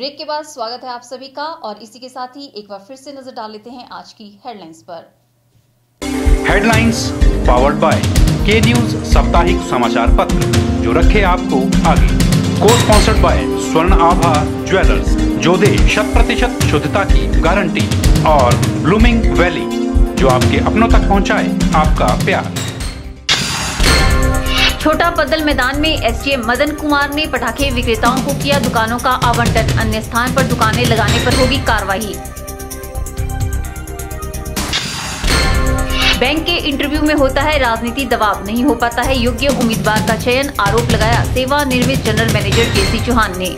Break के बाद स्वागत है आप सभी का, और इसी के साथ ही एक बार फिर से नज़र डाल लेते हैं आज की हेडलाइंस पर। Headlines powered by K news साप्ताहिक समाचार पत्र, जो रखे आपको आगे। को स्पॉन्सर्ड बाय स्वर्ण आभा ज्वेलर्स, जो दे शत प्रतिशत शुद्धता की गारंटी और ब्लूमिंग वैली जो आपके अपनों तक पहुँचाए आपका प्यार। छोटा पदल मैदान में एसडीएम मदन कुमार ने पटाखे विक्रेताओं को किया दुकानों का आवंटन। अन्य स्थान पर दुकानें लगाने पर होगी कार्रवाई। बैंक के इंटरव्यू में होता है राजनीति दबाव। नहीं हो पाता है योग्य उम्मीदवार का चयन, आरोप लगाया सेवा निर्मित जनरल मैनेजर केसी चौहान ने।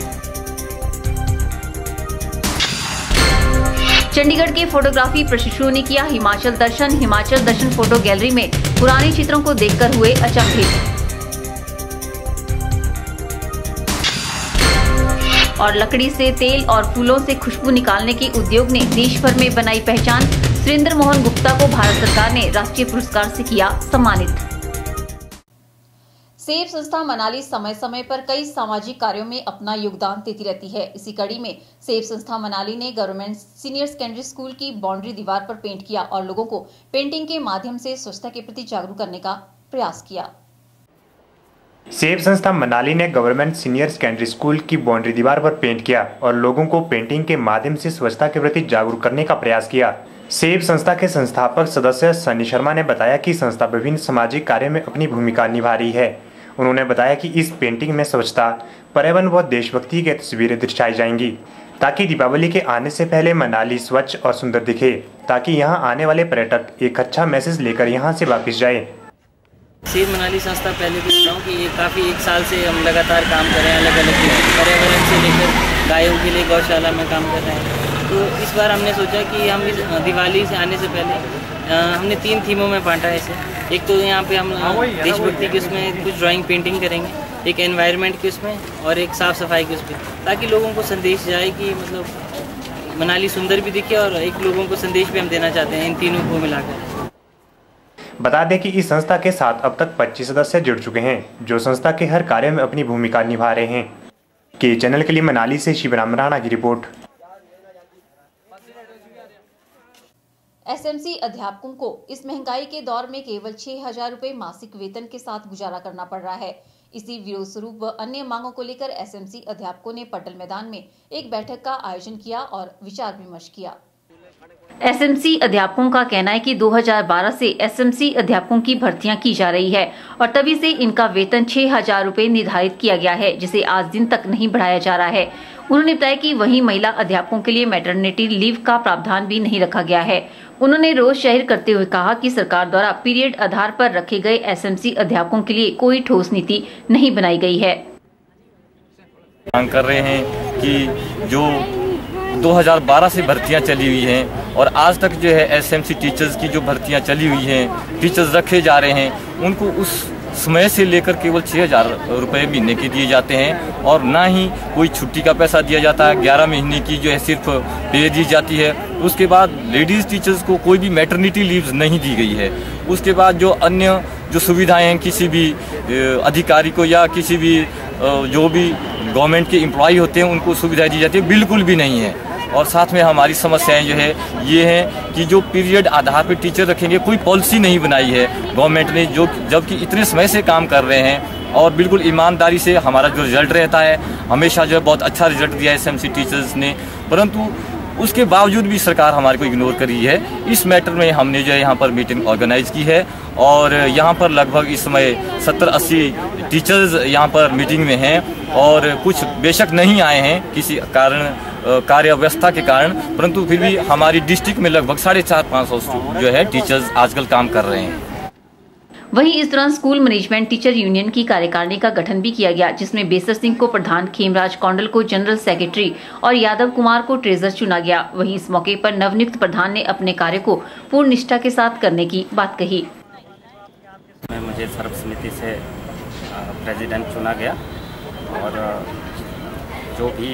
चंडीगढ़ के फोटोग्राफी प्रशिक्षुओं ने किया हिमाचल दर्शन। हिमाचल दर्शन फ़ोटो गैलरी में पुराने चित्रों को देखकर हुए अचंभित। और लकड़ी से, तेल और फूलों से खुशबू निकालने के उद्योग ने देश भर में बनाई पहचान। सुरेंद्र मोहन गुप्ता को भारत सरकार ने राष्ट्रीय पुरस्कार से किया सम्मानित। सेब संस्था मनाली समय समय पर कई सामाजिक कार्यों में अपना योगदान देती रहती है। इसी कड़ी में सेब संस्था मनाली ने गवर्नमेंट सीनियर सेकेंडरी स्कूल की बाउंड्री दीवार पर पेंट किया और लोगों को पेंटिंग के माध्यम से स्वच्छता के प्रति जागरूक करने का प्रयास किया। सेब संस्था मनाली ने गवर्नमेंट सीनियर सेकेंडरी स्कूल की बाउंड्री दीवार पर पेंट किया और लोगों को पेंटिंग के माध्यम से स्वच्छता के प्रति जागरूक करने का प्रयास किया। सेब संस्था के संस्थापक सदस्य सनी शर्मा ने बताया कि संस्था विभिन्न सामाजिक कार्य में अपनी भूमिका निभा रही है। उन्होंने बताया कि इस पेंटिंग में स्वच्छता, पर्यावरण व देशभक्ति की तस्वीरें दर्शाई जाएँगी, ताकि दीपावली के आने से पहले मनाली स्वच्छ और सुंदर दिखे, ताकि यहाँ आने वाले पर्यटक एक अच्छा मैसेज लेकर यहाँ से वापस जाए। सेब मनाली संस्था पहले भी बताऊँ कि ये काफ़ी एक साल से हम लगातार काम कर रहे हैं अलग अलग पर्यावरण से लेकर गायों के लिए गौशाला में काम कर रहे हैं। तो इस बार हमने सोचा कि हम इस दिवाली से आने से पहले हमने तीन थीमों में बांटा है इसे। एक तो यहाँ पे हम देशभक्ति के उसमें कुछ ड्राइंग पेंटिंग करेंगे एक एनवायरनमेंट के उसमें और एक साफ़ सफ़ाई के उसमें ताकि लोगों को संदेश जाए कि मतलब मनाली सुंदर भी दिखे और एक लोगों को संदेश भी हम देना चाहते हैं इन तीनों को मिलाकर। बता दें कि इस संस्था के साथ अब तक 25 सदस्य जुड़ चुके हैं, जो संस्था के हर कार्य में अपनी भूमिका निभा रहे हैं। के चैनल के लिए मनाली से शिवराम राणा की रिपोर्ट। एसएमसी अध्यापकों को इस महँगाई के दौर में केवल छह हज़ार रूपए मासिक वेतन के साथ गुजारा करना पड़ रहा है। इसी विरोध स्वरूप व अन्य मांगों को लेकर एसएमसी अध्यापकों ने पटल मैदान में एक बैठक का आयोजन किया और विचार विमर्श किया। एसएमसी अध्यापकों का कहना है कि 2012 से एसएमसी अध्यापकों की भर्तियाँ की जा रही है और तभी से इनका वेतन छह हज़ार रूपए निर्धारित किया गया है, जिसे आज दिन तक नहीं बढ़ाया जा रहा है। उन्होंने बताया कि वहीं महिला अध्यापकों के लिए मैटरनिटी लीव का प्रावधान भी नहीं रखा गया है। उन्होंने रोज ज़ाहिर करते हुए कहा कि सरकार द्वारा पीरियड आधार पर रखे गए एसएमसी अध्यापकों के लिए कोई ठोस नीति नहीं बनाई गई है। मांग कर रहे हैं कि जो 2012 से भर्तियाँ चली हुई हैं और आज तक जो है एसएमसी टीचर्स की जो भर्तियाँ चली हुई हैं टीचर्स रखे जा रहे हैं, उनको उस समय से लेकर केवल छः हज़ार रुपये महीने के दिए जाते हैं और ना ही कोई छुट्टी का पैसा दिया जाता है। ग्यारह महीने की जो है सिर्फ़ पे दी जाती है। उसके बाद लेडीज़ टीचर्स को कोई भी मैटरनिटी लीव्स नहीं दी गई है। उसके बाद जो अन्य जो सुविधाएँ हैं, किसी भी अधिकारी को या किसी भी जो भी गवर्नमेंट के एम्प्लॉय होते हैं, उनको सुविधा दी जाती है। बिल्कुल भी नहीं है। और साथ में हमारी समस्याएँ जो है, ये हैं कि जो पीरियड आधार पर टीचर रखेंगे, कोई पॉलिसी नहीं बनाई है गवर्नमेंट ने, जो जबकि इतने समय से काम कर रहे हैं और बिल्कुल ईमानदारी से हमारा जो रिज़ल्ट रहता है, हमेशा जो है बहुत अच्छा रिज़ल्ट दिया है एस टीचर्स ने। परंतु उसके बावजूद भी सरकार हमारे को इग्नोर कर रही है। इस मैटर में हमने जो है यहाँ पर मीटिंग ऑर्गेनाइज की है और यहाँ पर लगभग इस समय सत्तर अस्सी टीचर्स यहाँ पर मीटिंग में हैं और कुछ बेशक नहीं आए हैं किसी कारण कार्य व्यवस्था के कारण परंतु फिर भी हमारी डिस्ट्रिक्ट में लगभग साढ़े चार पाँच सौ जो है टीचर्स आजकल काम कर रहे हैं। वहीं इस दौरान स्कूल मैनेजमेंट टीचर यूनियन की कार्यकारिणी का गठन भी किया गया जिसमें बेसर सिंह को प्रधान खेमराज कौंडल को जनरल सेक्रेटरी और यादव कुमार को ट्रेजर चुना गया। वहीं इस मौके पर नवनियुक्त प्रधान ने अपने कार्य को पूर्ण निष्ठा के साथ करने की बात कही। मुझे सर्वसमिति से प्रेसिडेंट चुना गया और जो भी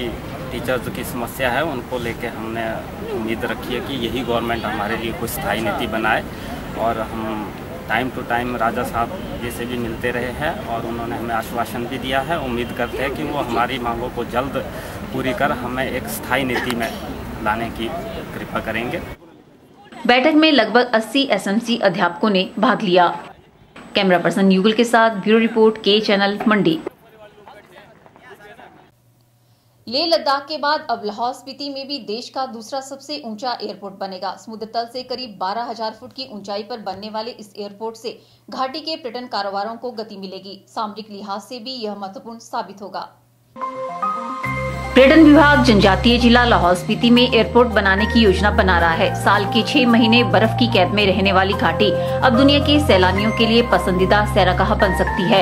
टीचर्स की समस्या है, उनको लेके हमने उम्मीद रखी है कि यही गवर्नमेंट हमारे लिए कुछ स्थायी नीति बनाए और हम टाइम टू टाइम राजा साहब जी से भी मिलते रहे हैं और उन्होंने हमें आश्वासन भी दिया है। उम्मीद करते हैं कि वो हमारी मांगों को जल्द पूरी कर हमें एक स्थायी नीति में लाने की कृपा करेंगे। बैठक में लगभग 80 एसएमसी अध्यापकों ने भाग लिया। कैमरा पर्सन युगल के साथ bureau report K channel Mandi. Leh Ladakh के बाद अब लाहौल स्पीति में भी देश का दूसरा सबसे ऊँचा एयरपोर्ट बनेगा। समुद्र तल से करीब 12,000 फुट की ऊंचाई पर बनने वाले इस एयरपोर्ट से घाटी के पर्यटन कारोबारों को गति मिलेगी। सामरिक लिहाज से भी यह महत्वपूर्ण साबित होगा। पर्यटन विभाग जनजातीय जिला लाहौल स्पीति में एयरपोर्ट बनाने की योजना बना रहा है। साल के छह महीने बर्फ़ की कैद में रहने वाली घाटी अब दुनिया के सैलानियों के लिए पसंदीदा सैरागाह बन सकती है।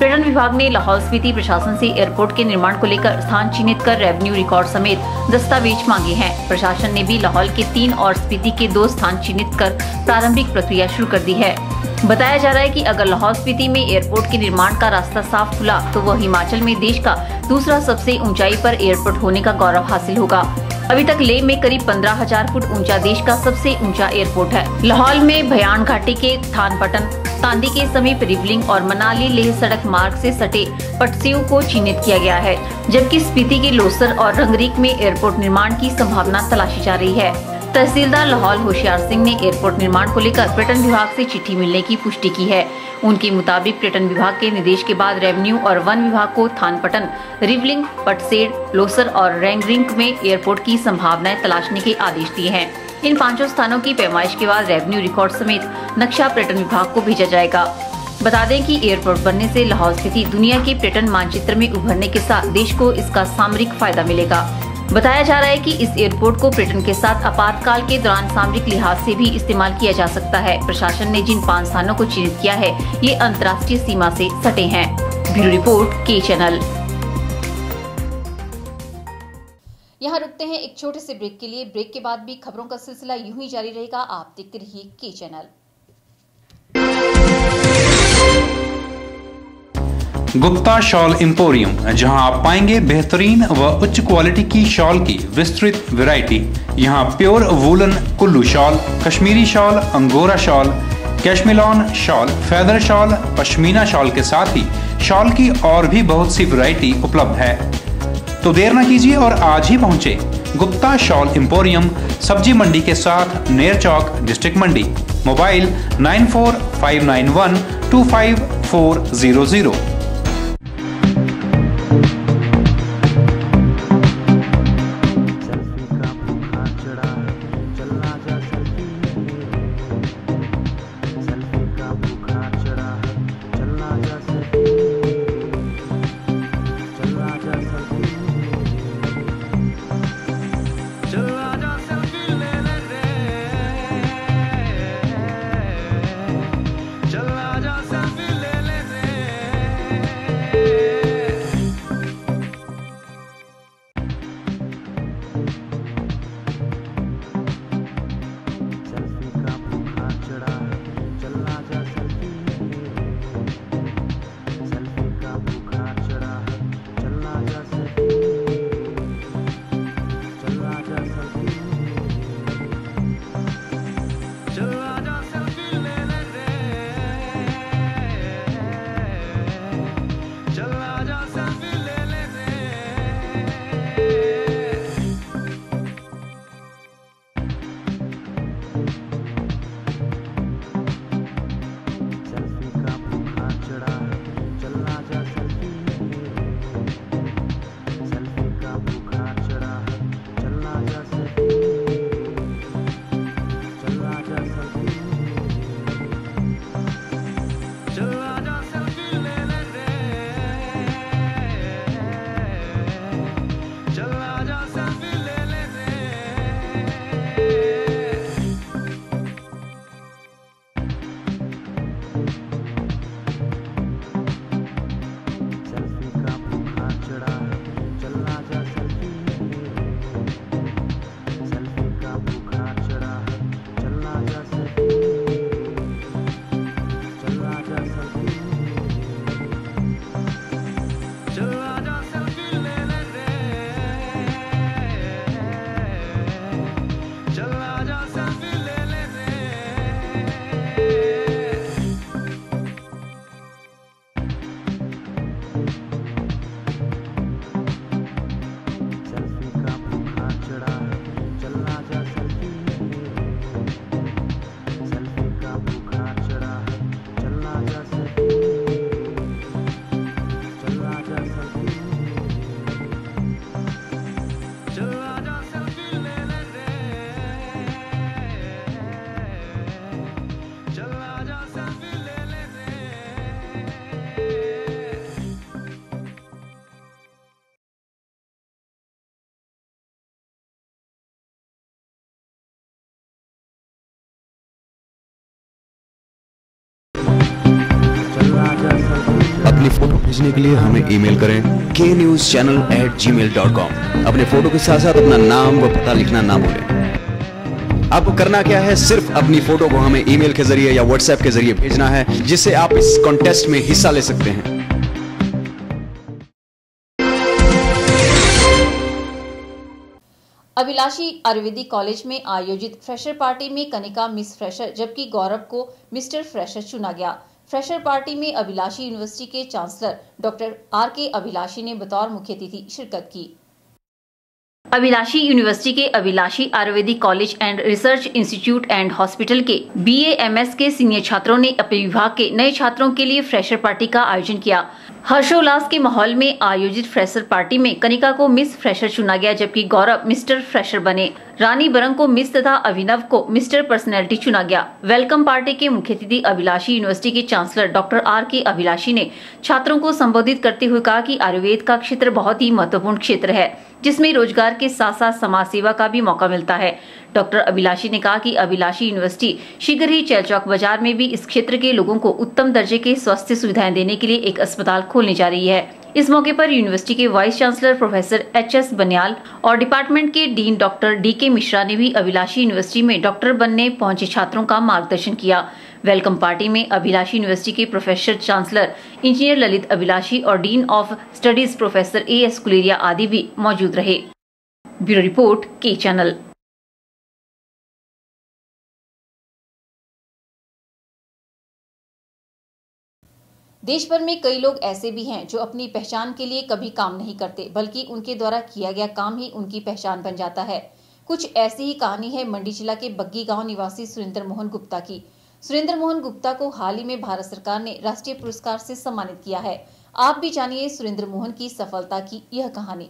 पर्यटन विभाग ने लाहौल स्पीति प्रशासन से एयरपोर्ट के निर्माण को लेकर स्थान चिन्हित कर रेवेन्यू रिकॉर्ड समेत दस्तावेज़ मांगे हैं। प्रशासन ने भी लाहौल के तीन और स्पीति के दो स्थान चिन्हित कर प्रारंभिक प्रक्रिया शुरू कर दी है। बताया जा रहा है कि अगर लाहौल स्पीति में एयरपोर्ट के निर्माण का रास्ता साफ़ खुला तो वह हिमाचल में देश का दूसरा सबसे ऊंचाई पर एयरपोर्ट होने का गौरव हासिल होगा। अभी तक लेह में करीब पंद्रह हज़ार फुट ऊँचा देश का सबसे ऊँचा एयरपोर्ट है। लाहौल में भयान घाटी के थानपटन, तांदी के समीप रिवलिंग और मनाली लेह सड़क मार्ग से सटे पटसियों को चिन्हित किया गया है, जबकि स्पीति के लोसर और रंगरीक में एयरपोर्ट निर्माण की संभावना तलाशी जा रही है। तहसीलदार लाहौल होशियार सिंह ने एयरपोर्ट निर्माण को लेकर पर्यटन विभाग से चिट्ठी मिलने की पुष्टि की है। उनके मुताबिक पर्यटन विभाग के निर्देश के बाद रेवेन्यू और वन विभाग को थानपटन, रिवलिंग पटसेड लोसर और रैंगरिंग में एयरपोर्ट की संभावनाएँ तलाशने के आदेश दिए हैं। इन पाँचों स्थानों की पैमाइश के बाद रेवेन्यू रिकॉर्ड समेत नक्शा पर्यटन विभाग को भेजा जाएगा। बता दें कि एयरपोर्ट बनने से लाहौल स्थिति दुनिया के पर्यटन मानचित्र में उभरने के साथ देश को इसका सामरिक फ़ायदा मिलेगा। बताया जा रहा है कि इस एयरपोर्ट को ब्रिटेन के साथ आपातकाल के दौरान सामरिक लिहाज से भी इस्तेमाल किया जा सकता है। प्रशासन ने जिन पाँच स्थानों को चिन्हित किया है, ये अंतर्राष्ट्रीय सीमा से सटे हैं। Bureau report, K channel. यहाँ रुकते हैं एक छोटे से ब्रेक के लिए। ब्रेक के बाद भी खबरों का सिलसिला यूँ ही जारी रहेगा। आप देखते रहिए के चैनल। गुप्ता शॉल इम्पोरियम जहाँ आप पाएँगे बेहतरीन व उच्च क्वालिटी की शॉल की विस्तृत वैरायटी। यहाँ pure woollen Kullu shawl, Kashmiri shawl, angora shawl, cashmilon shawl, feather shawl, pashmina shawl के साथ ही शॉल की और भी बहुत सी वैरायटी उपलब्ध है। तो देर न कीजिए और आज ही पहुँचे गुप्ता शॉल इम्पोरियम सब्ज़ी मंडी के साथ Ner Chowk, district Mandi. Mobile nine four five nine one two five four zero zero. भेजने के लिए हमें ईमेल करें K news channel at gmail dot com अपने फ़ोटो के साथ साथ अपना नाम व पता लिखना ना भूलें। आपको करना क्या है? सिर्फ़ अपनी फ़ोटो को हमें ईमेल के ज़रिए या व्हाट्सएप के ज़रिए भेजना है, जिससे आप इस कॉन्टेस्ट में हिस्सा ले सकते हैं। अभिलाषी आयुर्वेदिक कॉलेज में आयोजित फ्रेशर पार्टी में कनिका मिस फ्रेशर, जबकि गौरव को मिस्टर फ्रेशर चुना गया। फ्रेशर पार्टी में अभिलाषी यूनिवर्सिटी के chancellor doctor R K Abhilashi ने बतौर मुख्य अतिथि शिरकत की। अभिलाषी यूनिवर्सिटी के Abhilashi Ayurvedic college and research institute and hospital के बीएएमएस के सीनियर छात्रों ने अपने विभाग के नए छात्रों के लिए फ्रेशर पार्टी का आयोजन किया। हर्षोल्लास के माहौल में आयोजित फ्रेशर पार्टी में कनिका को मिस फ्रेशर चुना गया, जबकि गौरव मिस्टर फ्रेशर बने। रानी बरंग को मिस तथा अभिनव को मिस्टर पर्सनैलिटी चुना गया। वेलकम पार्टी के मुख्य अतिथि अभिलाषी यूनिवर्सिटी के chancellor doctor R K Abhilashi ने छात्रों को संबोधित करते हुए कहा कि आयुर्वेद का क्षेत्र बहुत ही महत्वपूर्ण क्षेत्र है, जिसमें रोज़गार के साथ साथ समाज सेवा का भी मौका मिलता है। डॉक्टर अभिलाषी ने कहा कि अभिलाषी यूनिवर्सिटी शीघ्र ही चौक बाज़ार में भी इस क्षेत्र के लोगों को उत्तम दर्जे के स्वास्थ्य सुविधाएँ देने के लिए एक अस्पताल खोलने जा रही है। इस मौके पर यूनिवर्सिटी के vice chancellor professor H S Baniyal और डिपार्टमेंट के डीन डॉक्टर डी के मिश्रा ने भी अभिलाषी यूनिवर्सिटी में डॉक्टर बनने पहुँचे छात्रों का मार्गदर्शन किया। वेलकम पार्टी में अभिलाषी यूनिवर्सिटी के professor chancellor engineer Lalit Abhilashi और dean of studies professor A S Kuleria आदि भी मौजूद रहे। ब्यूरो रिपोर्ट के चैनल देश भर में कई लोग ऐसे भी हैं जो अपनी पहचान के लिए कभी काम नहीं करते, बल्कि उनके द्वारा किया गया काम ही उनकी पहचान बन जाता है। कुछ ऐसी ही कहानी है मंडी जिला के बग्गी गाँव निवासी सुरेंद्र मोहन गुप्ता की। सुरेंद्र मोहन गुप्ता को हाल ही में भारत सरकार ने राष्ट्रीय पुरस्कार से सम्मानित किया है। आप भी जानिए सुरेंद्र मोहन की सफलता की यह कहानी।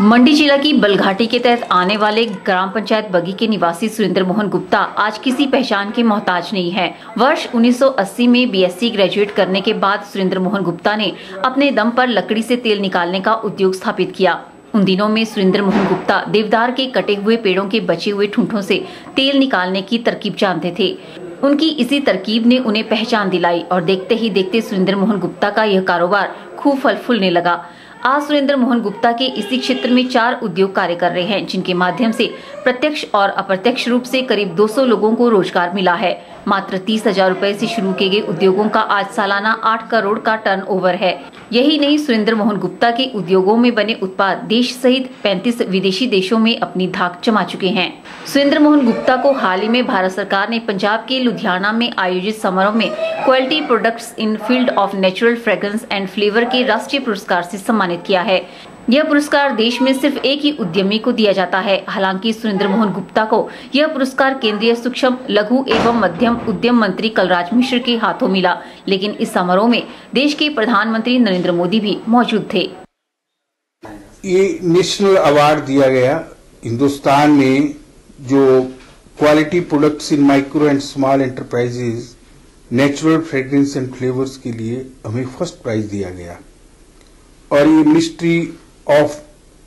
मंडी जिला की बलघाटी के तहत आने वाले ग्राम पंचायत बगी के निवासी सुरेंद्र मोहन गुप्ता आज किसी पहचान के मोहताज नहीं है। वर्ष 1980 में बीएससी ग्रेजुएट करने के बाद सुरेंद्र मोहन गुप्ता ने अपने दम पर लकड़ी से तेल निकालने का उद्योग स्थापित किया। उन दिनों में सुरेंद्र मोहन गुप्ता देवदार के कटे हुए पेड़ों के बचे हुए ठूठों से तेल निकालने की तरकीब जानते थे। उनकी इसी तरकीब ने उन्हें पहचान दिलाई और देखते ही देखते सुरेंद्र मोहन गुप्ता का यह कारोबार खूब फल फूलने लगा। आज सुरेंद्र मोहन गुप्ता के इसी क्षेत्र में चार उद्योग कार्य कर रहे हैं, जिनके माध्यम से प्रत्यक्ष और अप्रत्यक्ष रूप से करीब 200 लोगों को रोज़गार मिला है। मात्र तीस हज़ार रूपए ऐसी शुरू किए गए उद्योगों का आज सालाना आठ करोड़ का टर्नओवर है। यही नहीं, सुरेंद्र मोहन गुप्ता के उद्योगों में बने उत्पाद देश सहित 35 विदेशी देशों में अपनी धाक जमा चुके हैं। सुरेंद्र मोहन गुप्ता को हाल ही में भारत सरकार ने पंजाब के लुधियाना में आयोजित समारोह में quality products in field of natural fragrance and flavour के राष्ट्रीय पुरस्कार से सम्मानित किया है। यह पुरस्कार देश में सिर्फ़ एक ही उद्यमी को दिया जाता है। हालाँकि सुरेंद्र मोहन गुप्ता को यह पुरस्कार केंद्रीय सूक्ष्म, लघु एवं मध्यम उद्यम मंत्री कलराज मिश्र के हाथों मिला। लेकिन इस समारोह में देश के प्रधानमंत्री नरेंद्र मोदी भी मौजूद थे। ये नेशनल अवार्ड दिया गया। हिंदुस्तान में जो quality products in micro and small enterprises natural fragrance and flavours के लिए हमें फ़र्स्ट प्राइज दिया गया। और ये ministry of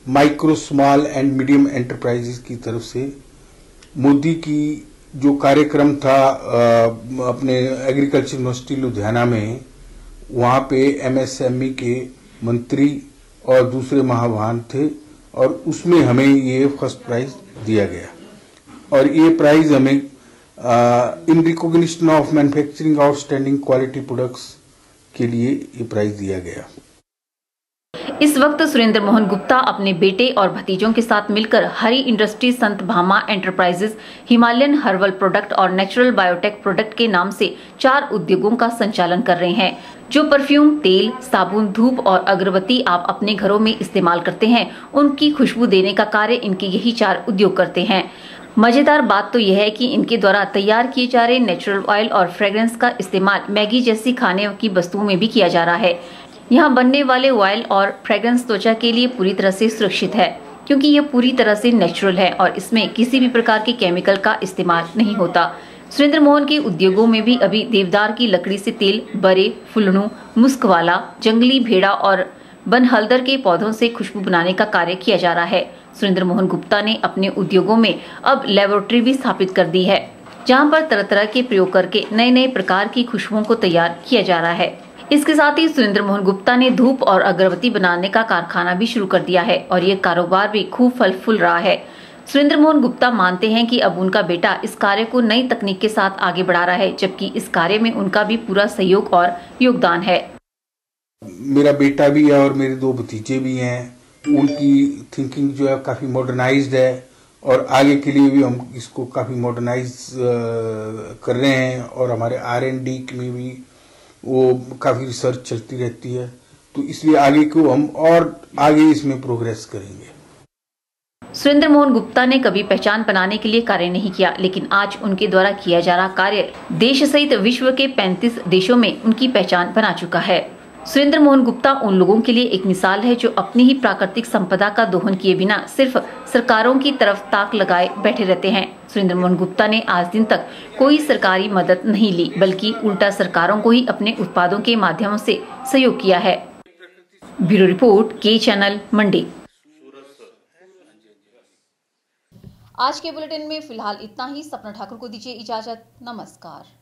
micro small and medium enterprises की तरफ़ से मोदी की जो कार्यक्रम था अपने एग्रीकल्चर यूनिवर्सिटी लुधियाना में, वहाँ पे एमएसएमई के मंत्री और दूसरे महावान थे और उसमें हमें ये फ़र्स्ट प्राइज दिया गया। और ये प्राइज हमें in recognition of manufacturing outstanding quality products के लिए ये प्राइज दिया गया। इस वक्त सुरेंद्र मोहन गुप्ता अपने बेटे और भतीजों के साथ मिलकर Hari industry Sant Bhama enterprises, Himalayan herbal product और नेचुरल बायोटेक प्रोडक्ट के नाम से चार उद्योगों का संचालन कर रहे हैं, जो परफ्यूम, तेल, साबुन, धूप और अगरबत्ती आप अपने घरों में इस्तेमाल करते हैं। उनकी खुशबू देने का कार्य इनके यही चार उद्योग करते हैं। मज़ेदार बात तो यह है कि इनके द्वारा तैयार किए जा रहे नेचुरल ऑयल और फ्रेग्रेंस का इस्तेमाल मैगी जैसी खाने की वस्तुओं में भी किया जा रहा है। यहाँ बनने वाले ऑयल और फ्रेग्रेंस त्वचा के लिए पूरी तरह से सुरक्षित है, क्योंकि ये पूरी तरह से नेचुरल है और इसमें किसी भी प्रकार के केमिकल का इस्तेमाल नहीं होता। सुरेंद्र मोहन के उद्योगों में भी अभी देवदार की लकड़ी से तेल, बरे, फुलणु, मुस्कवाला, जंगली भेड़ा और बन बनहल्दर के पौधों से खुशबू बनाने का कार्य किया जा रहा है। सुरेंद्र मोहन गुप्ता ने अपने उद्योगों में अब लेबोरेटरी भी स्थापित कर दी है, जहाँ पर तरह तरह के प्रयोग करके नए नए प्रकार की खुशबुओं को तैयार किया जा रहा है। इसके साथ ही सुरेंद्र मोहन गुप्ता ने धूप और अगरबत्ती बनाने का कारखाना भी शुरू कर दिया है और ये कारोबार भी खूब फल फूल रहा है। सुरेंद्र मोहन गुप्ता मानते हैं कि अब उनका बेटा इस कार्य को नई तकनीक के साथ आगे बढ़ा रहा है, जबकि इस कार्य में उनका भी पूरा सहयोग और योगदान है। मेरा बेटा भी है और मेरे दो भतीजे भी हैं। उनकी थिंकिंग जो है काफ़ी मॉडर्नाइज्ड है और आगे के लिए भी हम इसको काफ़ी मॉडर्नाइज कर रहे हैं और हमारे आर एन डी में भी वो काफ़ी रिसर्च चलती रहती है तो इसलिए आगे को हम और आगे इसमें प्रोग्रेस करेंगे। सुरेंद्र मोहन गुप्ता ने कभी पहचान बनाने के लिए कार्य नहीं किया, लेकिन आज उनके द्वारा किया जा रहा कार्य देश सहित विश्व के 35 देशों में उनकी पहचान बना चुका है। सुरेंद्र मोहन गुप्ता उन लोगों के लिए एक मिसाल है जो अपनी ही प्राकृतिक संपदा का दोहन किए बिना सिर्फ़ सरकारों की तरफ़ ताक लगाए बैठे रहते हैं। सुरेंद्र मोहन गुप्ता ने आज दिन तक कोई सरकारी मदद नहीं ली, बल्कि उल्टा सरकारों को ही अपने उत्पादों के माध्यम से सहयोग किया है। ब्यूरो रिपोर्ट, के चैनल, मंडी। आज के बुलेटिन में फ़िलहाल इतना ही। सपना ठाकुर को दीजिए इजाज़त। नमस्कार।